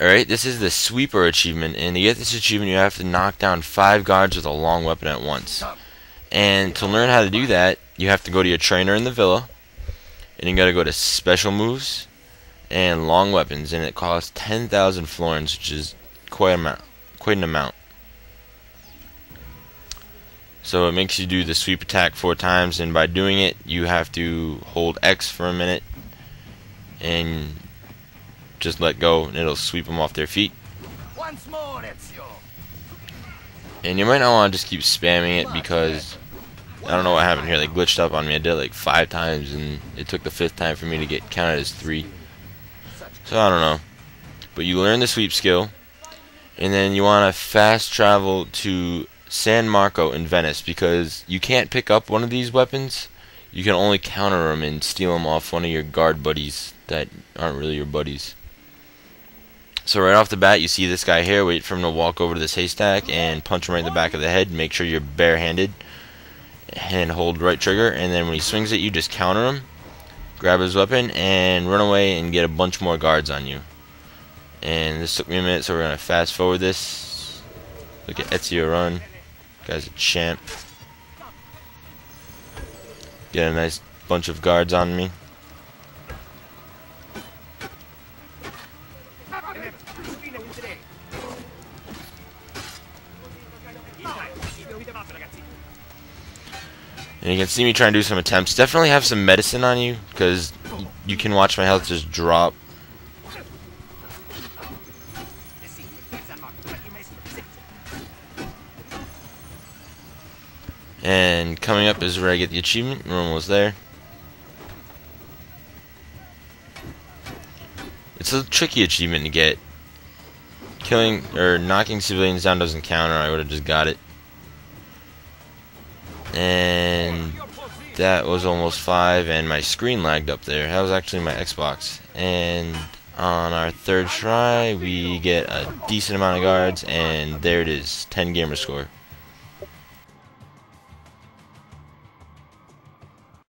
Alright, this is the Sweeper achievement, and to get this achievement you have to knock down 5 guards with a long weapon at once. And to learn how to do that, you have to go to your trainer in the villa, and you gotta go to Special Moves, and Long Weapons, and it costs 10,000 florins, which is quite, amount, quite an amount. So it makes you do the sweep attack four times, and by doing it, you have to hold X for a minute, and just let go and it'll sweep them off their feet. Once more, Ezio. And you might not want to just keep spamming it because I don't know what happened here. They glitched up on me. I did it like five times and it took the fifth time for me to get counted as three. So I don't know. But you learn the sweep skill and then you want to fast travel to San Marco in Venice because you can't pick up one of these weapons. You can only counter them and steal them off one of your guard buddies that aren't really your buddies. So right off the bat, you see this guy here. Wait for him to walk over to this haystack and punch him right in the back of the head. Make sure you're barehanded and hold right trigger. And then when he swings at you, just counter him. Grab his weapon and run away and get a bunch more guards on you. And this took me a minute, so we're gonna fast forward this. Look at Ezio run. Guy's a champ. Get a nice bunch of guards on me. And you can see me trying to do some attempts. Definitely have some medicine on you, because you can watch my health just drop. And coming up is where I get the achievement. We're almost there. It's a tricky achievement to get. Killing or knocking civilians down doesn't count, or I would have just got it. And that was almost 5, and my screen lagged up there. That was actually my Xbox. And on our third try, we get a decent amount of guards, and there it is 10 gamer score.